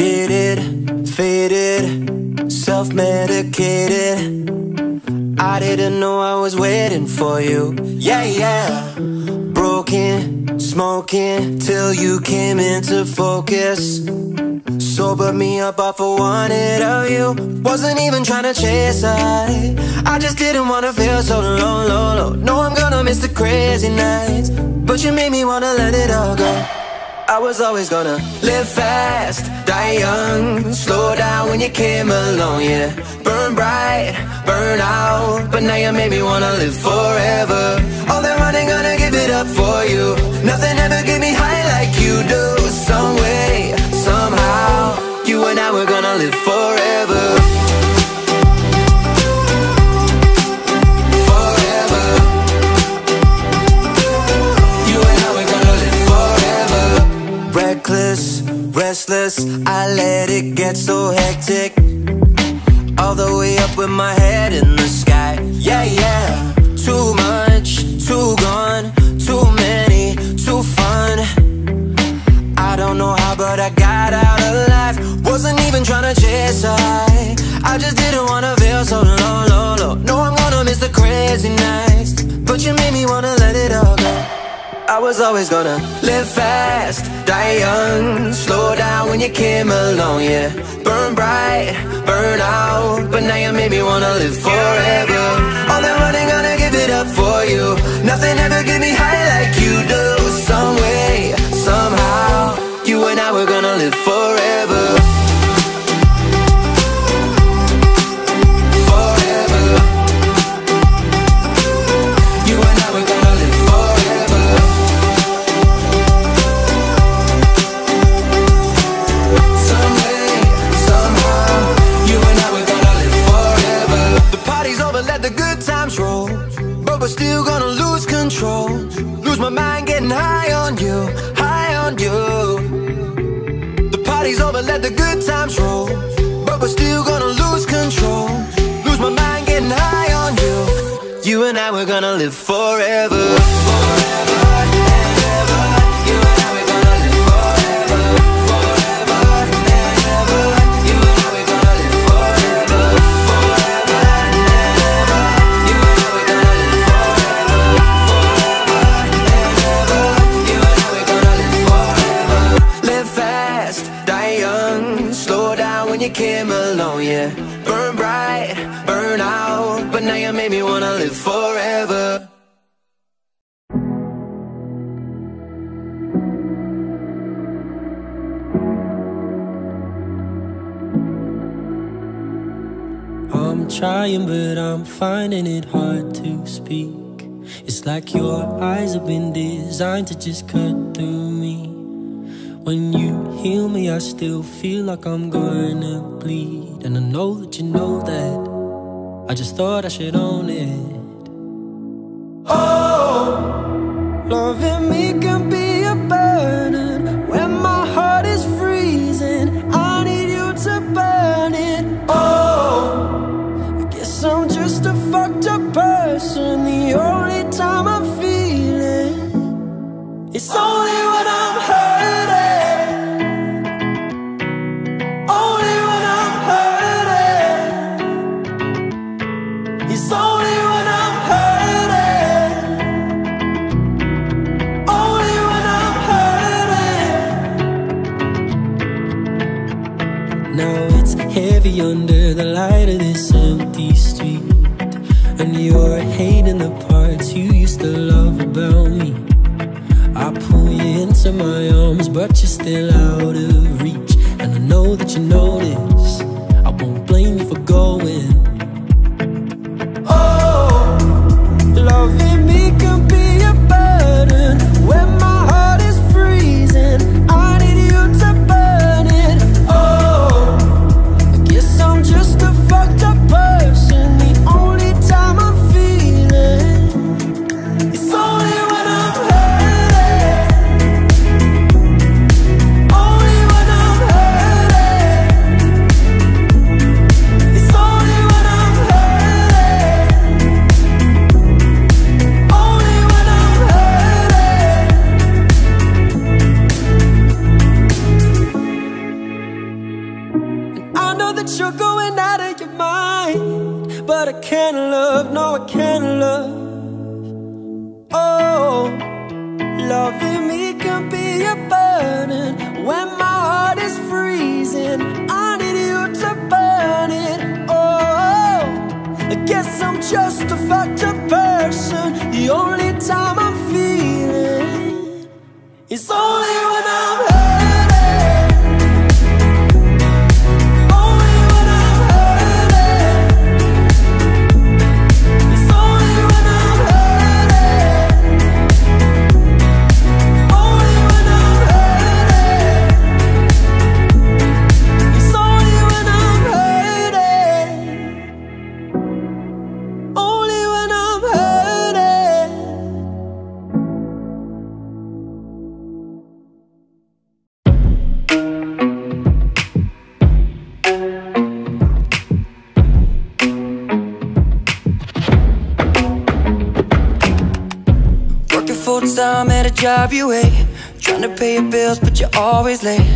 Jaded, faded, self-medicated. I didn't know I was waiting for you. Yeah, yeah. Broken, smoking Till you came into focus. Sobered me up off of wanted of you. Wasn't even trying to chase I I just didn't wanna feel so low, low, low. No, I'm gonna miss the crazy nights. But you made me wanna let it all go. I was always gonna live fast, die young. Slow down when you came along, yeah. Burn bright, burn out. But now you made me wanna live forever. All that running, gonna give it up for you. Nothing ever get me high like you do. Some way, somehow You and I, we're gonna live forever Forever restless I let it get so hectic. All the way up with my head in the sky. Yeah, yeah. Too much, too gone Too many, too fun. I don't know how but I got out alive Wasn't even trying to chase I I just didn't wanna feel so low, low, low. No, I'm gonna miss the crazy nights. But you made me wanna let it all go. I was always gonna live fast, die young Slow down when you came along, yeah. Burn bright, burn out. But now you made me wanna live forever. All that running, gonna give it up for you. Nothing ever get me high like you and I we're gonna live forever. Forever trying, but I'm finding it hard to speak. It's like your eyes have been designed to just cut through me. When you heal me, I still feel like I'm gonna bleed. And I know that you know that. I just thought I should own it. Oh, loving me can be heavy under the light of this empty street. And you're hating the parts you used to love about me. I pull you into my arms, but you're still out of reach. And I know that you know I time at a job you hate. Trying to pay your bills but you're always late.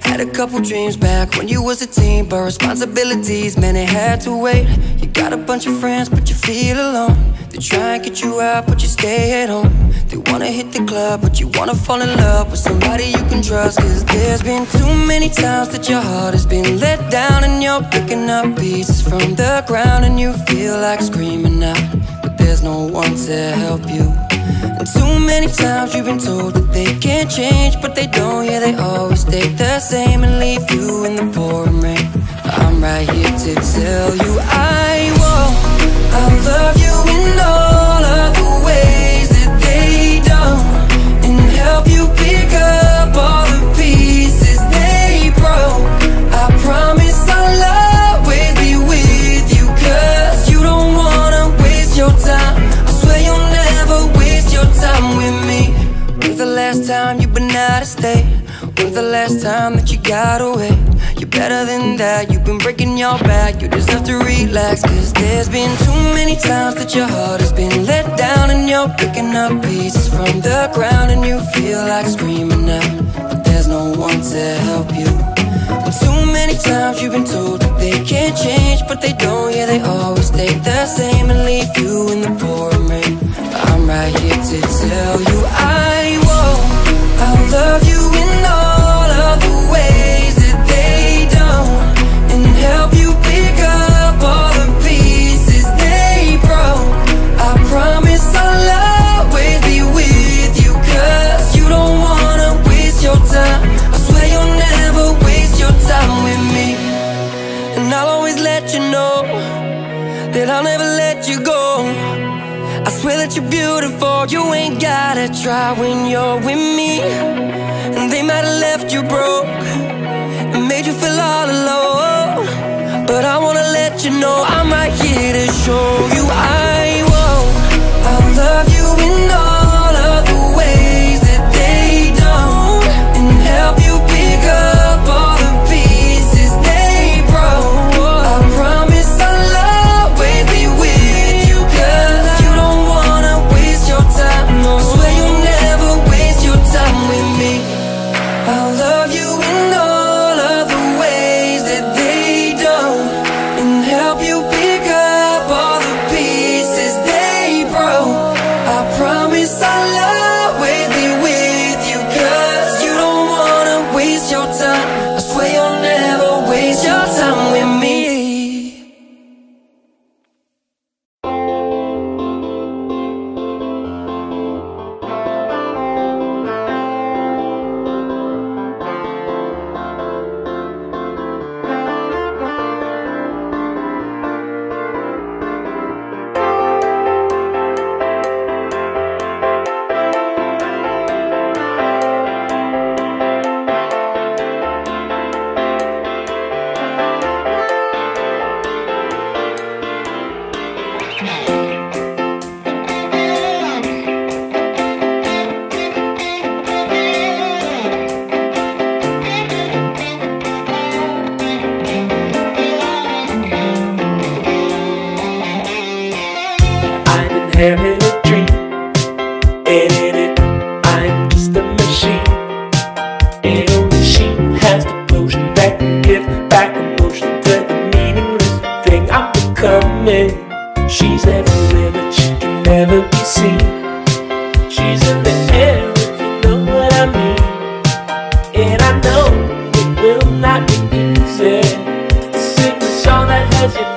Had a couple dreams back when you was a teen But responsibilities, man, it had to wait. You got a bunch of friends but you feel alone. They try and get you out but you stay at home. They wanna hit the club but you wanna fall in love With somebody you can trust. Cause there's been too many times that your heart has been let down And you're picking up pieces from the ground And you feel like screaming out. But there's no one to help you too many times you've been told that they can't change But they don't, yeah, they always stay the same And leave you in the pouring rain. I'm right here to tell you I won't. I'll love you in all the last time that you got away? You're better than that, you've been breaking your back. You deserve to relax Cause there's been too many times that your heart has been let down And you're picking up pieces from the ground And you feel like screaming out But there's no one to help you. And too many times you've been told that they can't change But they don't, yeah, they always stay the same And leave you in the pouring rain. But I'm right here to tell you I won't. I'll love you You ain't gotta try when you're with me. And they might have left you broke And made you feel all alone. But I wanna let you know I'm right here to show you I song that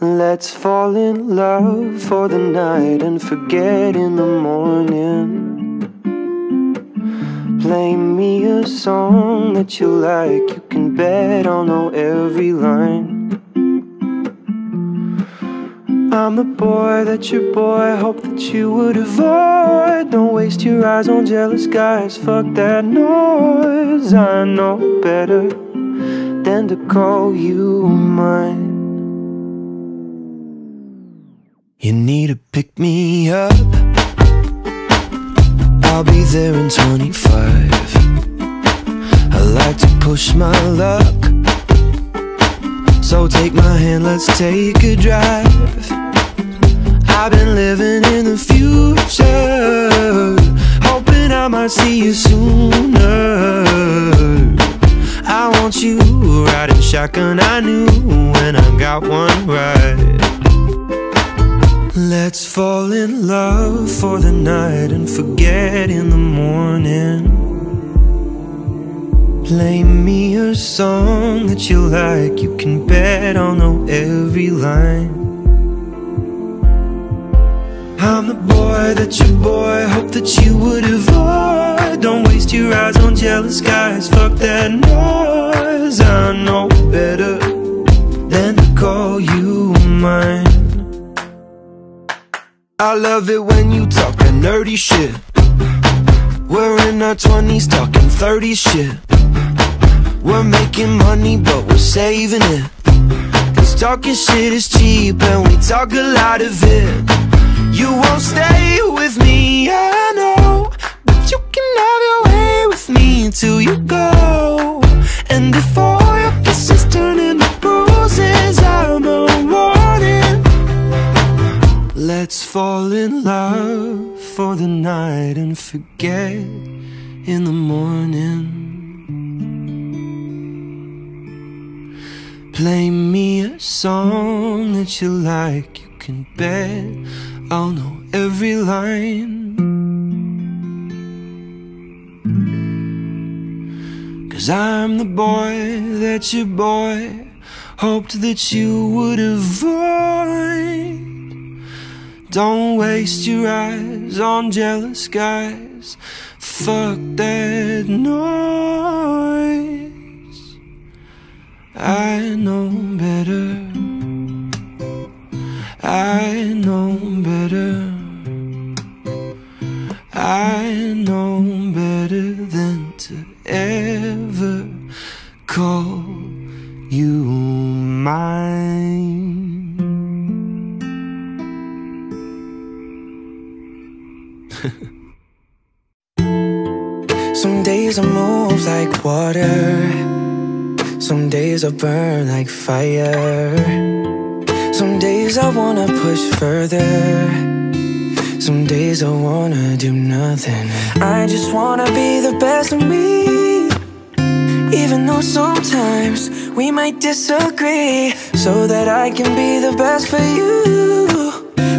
Let's fall in love for the night and forget in the morning. Play me a song that you like, you can bet I'll know every line. I'm the boy that your boy hoped that you would avoid. Don't waste your eyes on jealous guys, fuck that noise. I know better than to call you mine. You need to pick me up. I'll be there in 25. I like to push my luck. So take my hand, let's take a drive. I've been living in the future, hoping I might see you sooner. I want you riding shotgun. I knew when I got one right. Let's fall in love for the night and forget in the morning. Play me a song that you like, you can bet I'll know every line. I'm the boy that your boy hoped that you would avoid. Don't waste your eyes on jealous guys, fuck that noise. I know better than to call you mine. I love it when you talk that nerdy shit. We're in our 20s talking 30 shit. We're making money, but we're saving it. Cause talking shit is cheap and we talk a lot of it. You won't stay with me, I know. But you can have your way with me until you go. And if all your kisses turn Let's fall in love for the night and forget in the morning. Play me a song that you like, you can bet I'll know every line. Cause I'm the boy that your boy hoped that you would avoid. Don't waste your eyes on jealous guys. Fuck that noise. I know better. I know better. I know better than to ever call you mine. Days I move like water. Some days I burn like fire. Some days I wanna push further. Some days I wanna do nothing. I just wanna be the best of me. Even though sometimes we might disagree, so that I can be the best for you.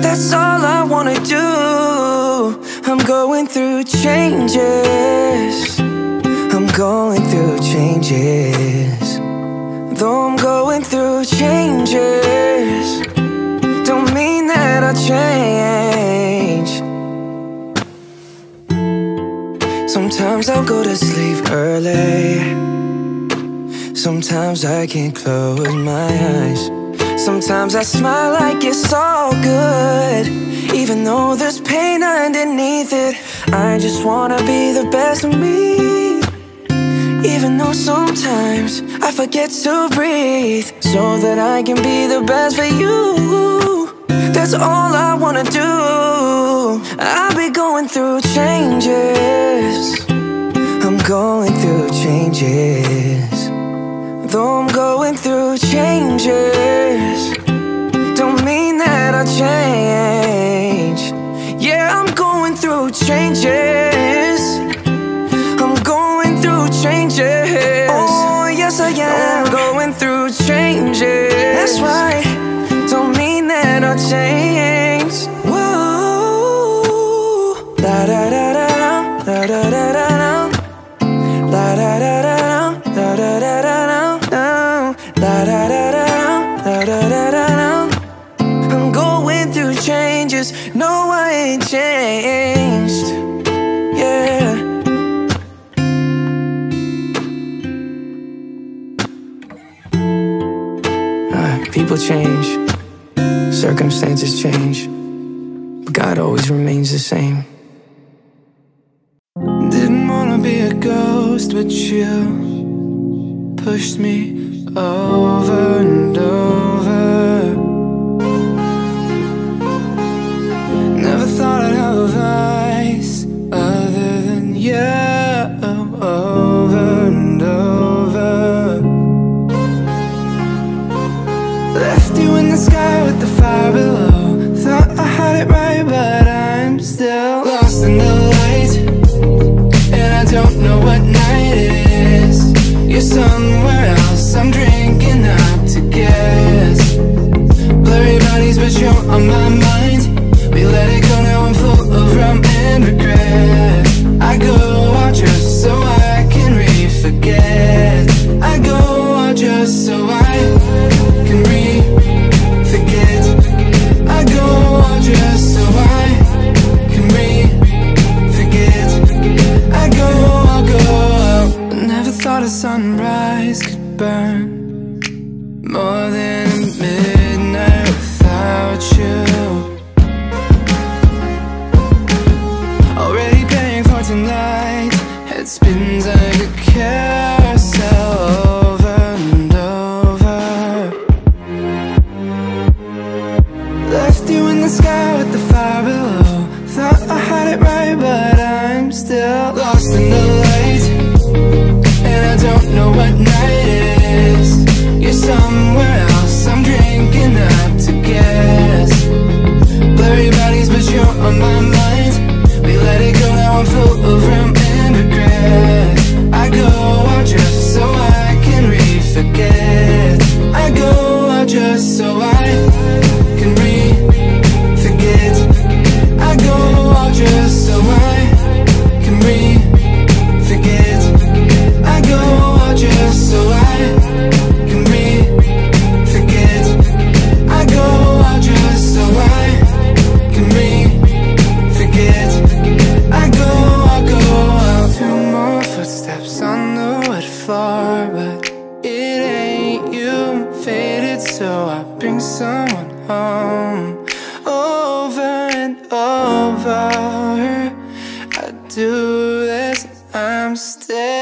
That's all I wanna do. I'm going through changes. Going through changes. Though I'm going through changes, don't mean that I'll change. Sometimes I'll go to sleep early. Sometimes I can't close my eyes. Sometimes I smile like it's all good. Even though there's pain underneath it, I just wanna be the best of me. Even though sometimes I forget to breathe, so that I can be the best for you. That's all I wanna do. I'll be going through changes. I'm going through changes. Though I'm going through changes, don't mean that I'll change. Yeah, I'm going through changes. Change.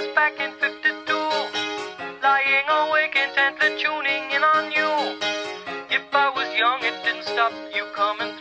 us back in 52. Lying awake intently tuning in on you. If I was young, it didn't stop you coming